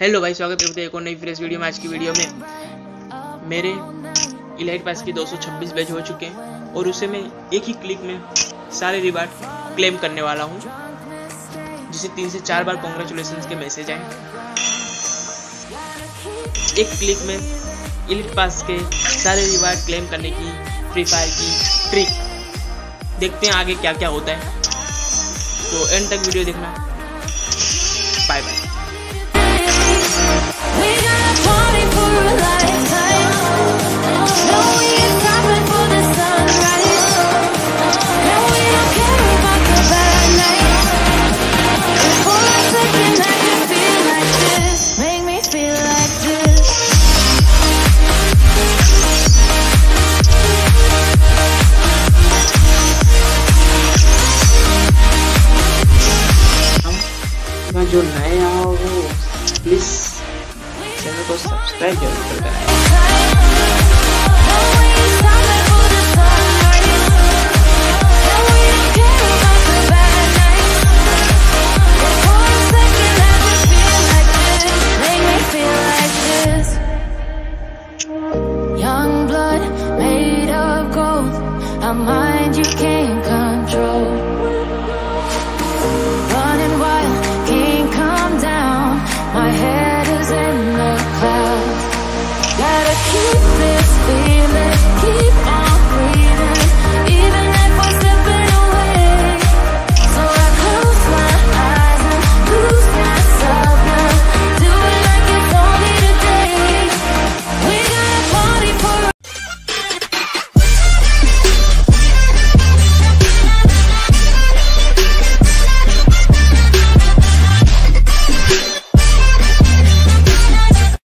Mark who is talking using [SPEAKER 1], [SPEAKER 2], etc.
[SPEAKER 1] Hello भाई, स्वागत है एक और नई फ्रेश वीडियो में। आज की वीडियो में मेरे इलाइट पास के 226 बैच हो चुके हैं और उसे मैं एक ही क्लिक में सारे रिवार्ड क्लेम करने वाला हूँ, जिसे तीन से चार बार कॉन्ग्रेचुलेशन के मैसेज आए। एक क्लिक में इलिट पास के सारे रिवार्ड क्लेम करने की फ्री फायर की ट्रिक देखते हैं आगे क्या क्या होता है। तो एंड तक वीडियो देखना। बाय बाय में जो नए आओ वो प्लीज़ चैनल को सब्सक्राइब जरूर कर Young
[SPEAKER 2] blood made of gold. I mind you can't.